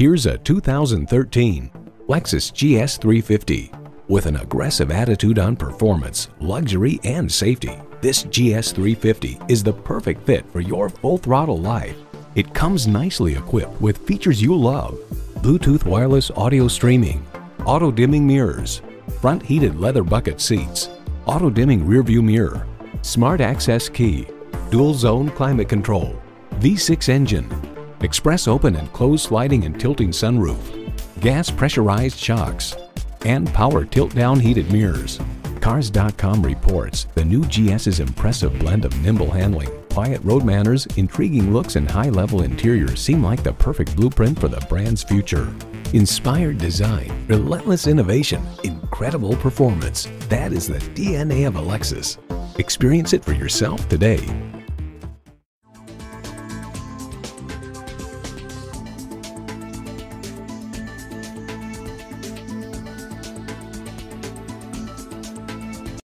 Here's a 2013 Lexus GS 350. With an aggressive attitude on performance, luxury, and safety, this GS 350 is the perfect fit for your full throttle life. It comes nicely equipped with features you love. Bluetooth wireless audio streaming, auto dimming mirrors, front heated leather bucket seats, auto dimming rearview mirror, smart access key, dual zone climate control, V6 engine, express open and closed sliding and tilting sunroof, gas pressurized shocks, and power tilt-down heated mirrors. Cars.com reports the new GS's impressive blend of nimble handling, quiet road manners, intriguing looks, and high-level interior seem like the perfect blueprint for the brand's future. Inspired design, relentless innovation, incredible performance. That is the DNA of a Lexus. Experience it for yourself today.